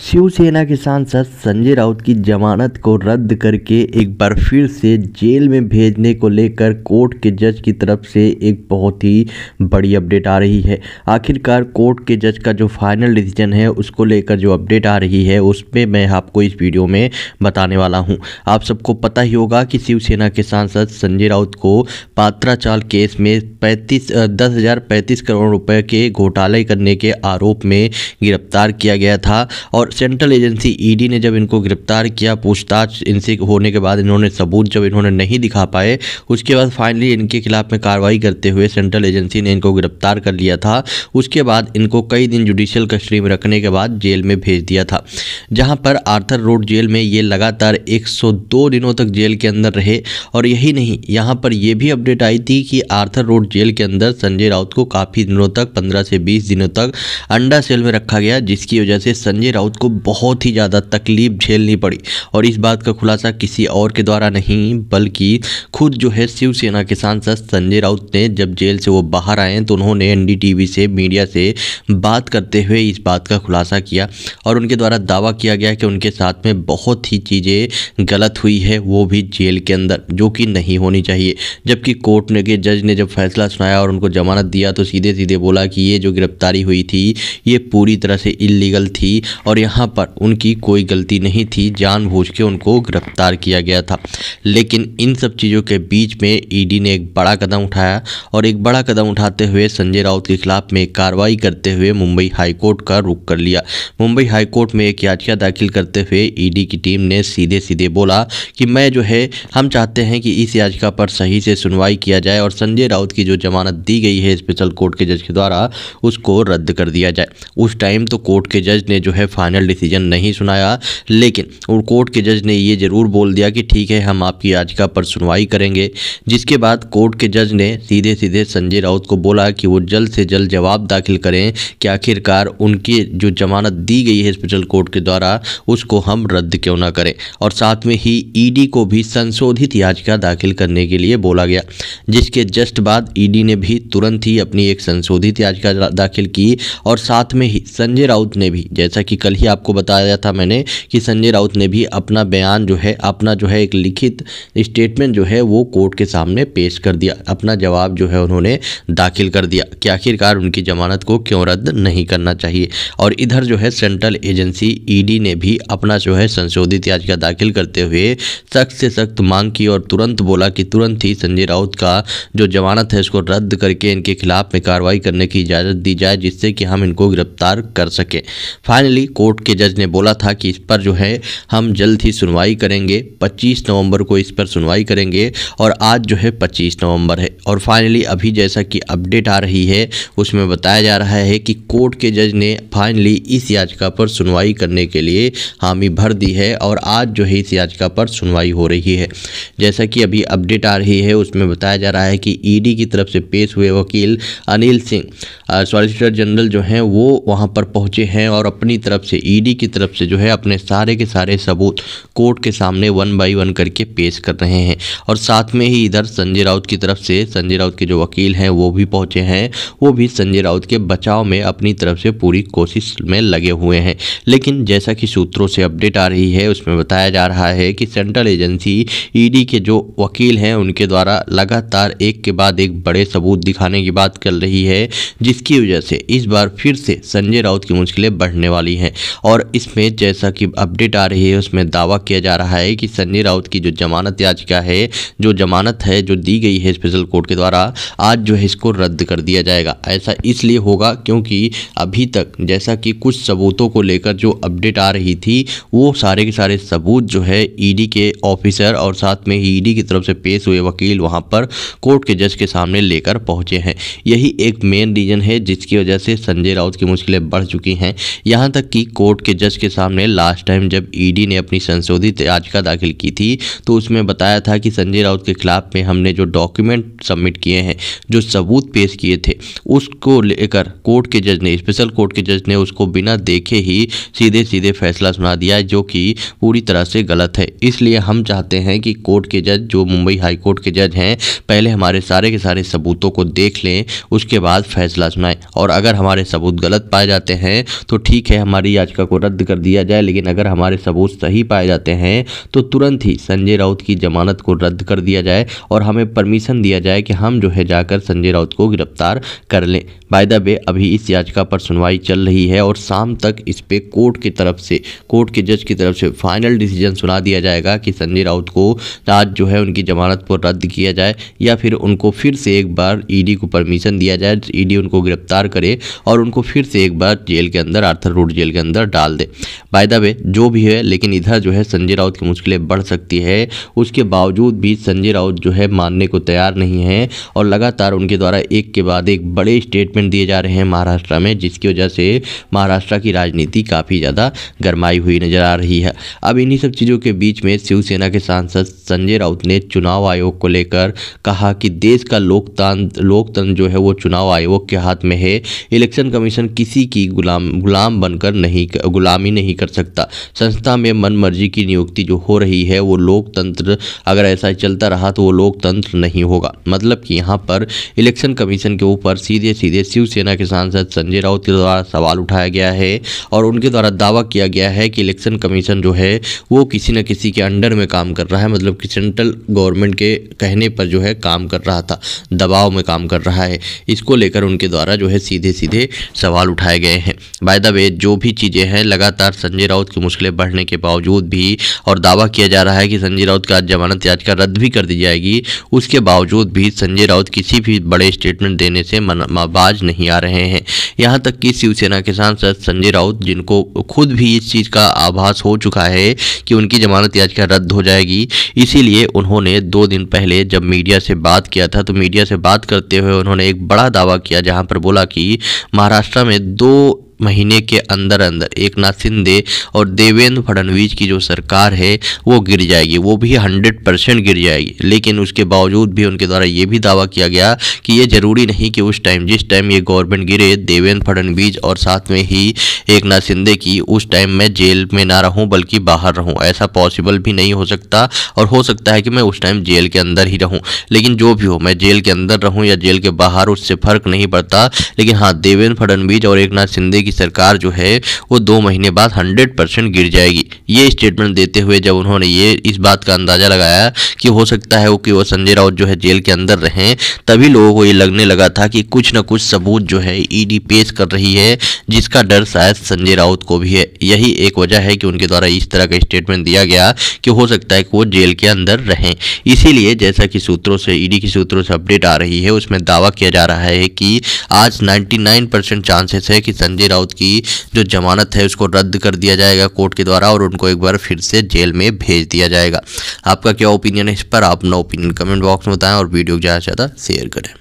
शिवसेना के सांसद संजय राउत की जमानत को रद्द करके एक बार फिर से जेल में भेजने को लेकर कोर्ट के जज की तरफ़ से एक बहुत ही बड़ी अपडेट आ रही है। आखिरकार कोर्ट के जज का जो फाइनल डिसीज़न है, उसको लेकर जो अपडेट आ रही है उस पर मैं आपको इस वीडियो में बताने वाला हूँ। आप सबको पता ही होगा कि शिवसेना के सांसद संजय राउत को पात्राचाल केस में पैंतीस दस हज़ार पैंतीस करोड़ रुपए के घोटाले करने के आरोप में गिरफ़्तार किया गया था और सेंट्रल एजेंसी ईडी ने जब इनको गिरफ़्तार किया, पूछताछ इनसे होने के बाद इन्होंने सबूत जब इन्होंने नहीं दिखा पाए, उसके बाद फाइनली इनके खिलाफ में कार्रवाई करते हुए सेंट्रल एजेंसी ने इनको गिरफ़्तार कर लिया था। उसके बाद इनको कई दिन जुडिशियल कस्टडी में रखने के बाद जेल में भेज दिया था, जहाँ पर आर्थर रोड जेल में ये लगातार 102 दिनों तक जेल के अंदर रहे। और यही नहीं, यहाँ पर यह भी अपडेट आई थी कि आर्थर रोड जेल के अंदर संजय राउत को काफ़ी दिनों तक 15 से 20 दिनों तक अंडा सेल में रखा गया, जिसकी वजह से संजय राउत को बहुत ही ज़्यादा तकलीफ़ झेलनी पड़ी। और इस बात का खुलासा किसी और के द्वारा नहीं, बल्कि खुद जो है शिवसेना के सांसद संजय राउत ने जब जेल से वो बाहर आए तो उन्होंने एनडीटीवी से, मीडिया से बात करते हुए इस बात का खुलासा किया। और उनके द्वारा दावा किया गया कि उनके साथ में बहुत ही चीज़ें गलत हुई है, वो भी जेल के अंदर, जो कि नहीं होनी चाहिए। जबकि कोर्ट ने, के जज ने जब फैसला सुनाया और उनको जमानत दिया तो सीधे सीधे बोला कि ये जो गिरफ्तारी हुई थी, ये पूरी तरह से इलीगल थी। और यहाँ पर उनकी कोई गलती नहीं थी। जानबूझ के उनको गिरफ़्तार किया गया था। लेकिन इन सब चीज़ों के बीच में ईडी ने एक बड़ा कदम उठाया और एक बड़ा कदम उठाते हुए संजय राउत के खिलाफ में कार्रवाई करते हुए मुंबई हाईकोर्ट का रुख कर लिया। मुंबई हाईकोर्ट में एक याचिका दाखिल करते हुए ईडी की टीम ने सीधे सीधे बोला कि मैं जो है, हम चाहते हैं कि इस याचिका पर सही से सुनवाई किया जाए और संजय राउत की जो जमानत दी गई है स्पेशल कोर्ट के जज के द्वारा, उसको रद्द कर दिया जाए। उस टाइम तो कोर्ट के जज ने जो है फाइनल डिसीज़न नहीं सुनाया, लेकिन कोर्ट के जज ने ये ज़रूर बोल दिया कि ठीक है, हम आपकी याचिका पर सुनवाई करेंगे। जिसके बाद कोर्ट के जज ने सीधे सीधे संजय राउत को बोला कि वो जल्द से जल्द जवाब दाखिल करें कि आखिरकार उनकी जो जमानत दी गई है स्पेशल कोर्ट के द्वारा, उसको हम रद्द क्यों ना करें? और साथ में ही ईडी को भी संशोधित याचिका दाखिल करने के लिए बोला गया, जिसके जस्ट बाद ईडी ने भी तुरंत ही अपनी एक संशोधित याचिका दाखिल की और साथ में ही संजय राउत ने भी, जैसा कि कल ही आपको बताया था मैंने कि संजय राउत ने भी अपना बयान जो है, अपना जो है एक लिखित स्टेटमेंट जो है, वो कोर्ट के सामने पेश कर दिया। अपना जवाब जो है उन्होंने दाखिल कर दिया कि आखिरकार उनकी जमानत को क्यों रद्द नहीं करना चाहिए? और इधर जो है सेंट्रल एजेंसी ईडी ने भी अपना जो है, संशोधित याचिका दाखिल करते हुए सख्त से सख्त मांग की और तुरंत बोला कि तुरंत ही संजय राउत का जो जमानत है, उसको रद्द करके इनके खिलाफ में कार्रवाई करने की इजाज़त दी जाए, जिससे कि हम इनको गिरफ़्तार कर सकें। फाइनली कोर्ट के जज ने बोला था कि इस पर जो है, हम जल्द ही सुनवाई करेंगे। 25 नवंबर को इस पर सुनवाई करेंगे और आज जो है 25 नवंबर है। और फाइनली अभी जैसा कि अपडेट आ रही है, उसमें बताया जा रहा है कि कोर्ट के जज ने फाइनली इस याचिका पर सुनवाई करने के लिए हामी भर दी है और आज जो है, इस याचिका पर सुनवाई हो रही है। जैसा कि अभी अपडेट आ रही है, उसमें बताया जा रहा है कि ईडी की तरफ़ से पेश हुए वकील अनिल सिंह सॉलिसिटर जनरल जो हैं, वो वहाँ पर पहुँचे हैं और अपनी तरफ़ से ईडी ईडी की तरफ़ से जो है अपने सारे के सारे सबूत कोर्ट के सामने वन बाई वन करके पेश कर रहे हैं। और साथ में ही इधर संजय राउत की तरफ़ से, संजय राउत के जो वकील हैं, वो भी पहुँचे हैं। वो भी संजय राउत के बचाव में अपनी तरफ़ से पूरी कोशिश में लगे हुए हैं। लेकिन जैसा कि सूत्रों से अपडेट आ रही है, उसमें बताया जा रहा है कि सेंट्रल एजेंसी ईडी के जो वकील हैं, उनके द्वारा लगातार एक के बाद एक बड़े सबूत दिखाने की बात कर रही है, जिसकी वजह से इस बार फिर से संजय राउत की मुश्किलें बढ़ने वाली हैं। और इसमें जैसा कि अपडेट आ रही है, उसमें दावा किया जा रहा है कि संजय राउत की जो जमानत याचिका है, जो जमानत है, जो दी गई है स्पेशल कोर्ट के द्वारा, आज जो है इसको रद्द कर दिया जाएगा। ऐसा इसलिए होगा क्योंकि अभी तक जैसा कि कुछ सबूतों को लेकर जो अपडेट आ रही थी, वो सारे के सारे सबूत जो है ईडी के ऑफिसर और साथ में ही ईडी की तरफ़ से पेश हुए वकील वहाँ पर कोर्ट के जज के सामने लेकर पहुँचे हैं। यही एक मेन रीज़न है जिसकी वजह से संजय राउत की मुश्किलें बढ़ चुकी हैं। यहाँ तक कि कोर्ट के जज के सामने लास्ट टाइम जब ईडी ने अपनी संशोधित याचिका दाखिल की थी तो उसमें बताया था कि संजय राउत के खिलाफ में हमने जो डॉक्यूमेंट सबमिट किए हैं, जो सबूत पेश किए थे, उसको लेकर कोर्ट के जज ने स्पेशल कोर्ट के जज ने उसको बिना देखे ही सीधे सीधे फैसला सुना दिया, जो कि पूरी तरह से गलत है। इसलिए हम चाहते हैं कि कोर्ट के जज, जो मुंबई हाई कोर्ट के जज हैं, पहले हमारे सारे के सारे सबूतों को देख लें, उसके बाद फैसला सुनाएँ। और अगर हमारे सबूत गलत पाए जाते हैं तो ठीक है, हमारी याचिका को रद्द कर दिया जाए, लेकिन अगर हमारे सबूत सही पाए जाते हैं तो तुरंत ही संजय राउत की जमानत को रद्द कर दिया जाए और हमें परमिशन दिया जाए कि हम जो है जाकर संजय राउत को गिरफ़्तार कर लें। बायदा बे अभी इस याचिका पर सुनवाई चल रही है और शाम तक इस पर कोर्ट की तरफ़ से, कोर्ट के जज की तरफ़ से फाइनल डिसीज़न सुना दिया जाएगा कि संजय राउत को आज जो है उनकी जमानत को रद्द किया जाए या फिर उनको फिर से एक बार ईडी को परमिशन दिया जाए ईडी उनको गिरफ़्तार करे और उनको फिर से एक बार जेल के अंदर आर्थर रोड जेल के अंदर डाल दे। बायदा वे जो भी है, लेकिन इधर जो है, संजय राउत की मुश्किलें बढ़ सकती है। उसके बावजूद भी संजय राउत जो है, मानने को तैयार नहीं है और लगातार उनके द्वारा एक के बाद एक बड़े स्टेटमेंट दिए जा रहे हैं महाराष्ट्र में, जिसकी वजह से महाराष्ट्र की राजनीति काफ़ी ज़्यादा गर्माई हुई नज़र आ रही है। अब इन्हीं सब चीज़ों के बीच में शिवसेना के सांसद संजय राउत ने चुनाव आयोग को लेकर कहा कि देश का लोकतंत्र लोकतंत्र जो है, वो चुनाव आयोग के हाथ में है। इलेक्शन कमीशन किसी की गुलाम गुलाम बनकर नहीं गुलामी नहीं कर सकता। संस्था में मन मर्ज़ी की नियुक्ति जो हो रही है, वो लोकतंत्र, अगर ऐसा चलता रहा तो वो लोकतंत्र नहीं होगा। मतलब कि यहाँ पर इलेक्शन कमीशन के ऊपर सीधे सीधे शिवसेना के सांसद संजय राउत के द्वारा सवाल उठाया गया है और उनके द्वारा दावा किया गया है कि इलेक्शन कमीशन जो है, वो किसी न किसी के अंडर में काम कर रहा है। मतलब कि सेंट्रल गवर्नमेंट के कहने पर जो है, काम कर रहा था, दबाव में काम कर रहा है। इसको लेकर उनके द्वारा जो है सीधे सीधे सवाल उठाए गए हैं। बाय द वे, जो भी चीज़ें हैं, लगातार संजय राउत की मुश्किलें बढ़ने के बावजूद भी और दावा किया जा रहा है कि संजय राउत का जमानत याचिका रद्द भी कर दी जाएगी। उसके बावजूद भी संजय राउत किसी भी बड़े स्टेटमेंट देने से बाज नहीं आ रहे हैं। यहाँ तक कि शिवसेना के सांसद संजय राउत, जिनको खुद भी इस चीज़ का आभास हो चुका है कि उनकी जमानत याचिका रद्द हो जाएगी, इसीलिए उन्होंने दो दिन पहले जब मीडिया से बात किया था तो मीडिया से बात करते हुए उन्होंने एक बड़ा दावा किया, जहाँ पर बोला कि महाराष्ट्र में दो महीने के अंदर अंदर एक नाथ शिंदे और देवेंद्र फडणवीस की जो सरकार है, वो गिर जाएगी, वो भी हंड्रेड परसेंट गिर जाएगी। लेकिन उसके बावजूद भी उनके द्वारा ये भी दावा किया गया कि ये ज़रूरी नहीं कि उस टाइम जिस टाइम ये गवर्नमेंट गिरे, देवेंद्र फडणवीस और साथ में ही एक नाथ शिंदे की, उस टाइम मैं जेल में ना रहूँ, बल्कि बाहर रहूँ। ऐसा पॉसिबल भी नहीं हो सकता और हो सकता है कि मैं उस टाइम जेल के अंदर ही रहूँ। लेकिन जो भी हो, मैं जेल के अंदर रहूँ या जेल के बाहर, उससे फ़र्क नहीं पड़ता। लेकिन हाँ देवेंद्र फडणवीस और एक नाथ शिंदे की की सरकार जो है, वो दो महीने बाद हंड्रेड परसेंट गिर जाएगी। ये स्टेटमेंट देते हुए जब उन्होंने ये, इस बात का अंदाज़ा लगाया कि हो सकता है वो कि वो संजय राउत जो है जेल के अंदर रहें, तभी लोगों को ये लगने लगा था कि कुछ ना कुछ सबूत जो है ईडी पेश कर रही है, जिसका डर शायद संजय राउत को भी है। यही एक वजह है कि उनके द्वारा इस तरह का स्टेटमेंट दिया गया कि हो सकता है कि वो जेल के अंदर रहें। इसीलिए जैसा कि सूत्रों से ईडी के सूत्रों से अपडेट आ रही है, उसमें दावा किया जा रहा है कि आज 99 परसेंट चांसेस है कि संजय राउत राउत की जो जमानत है, उसको रद्द कर दिया जाएगा कोर्ट के द्वारा और उनको एक बार फिर से जेल में भेज दिया जाएगा। आपका क्या ओपिनियन है इस पर? आप अपना ओपिनियन कमेंट बॉक्स में बताएँ और वीडियो ज़्यादा से ज़्यादा शेयर करें।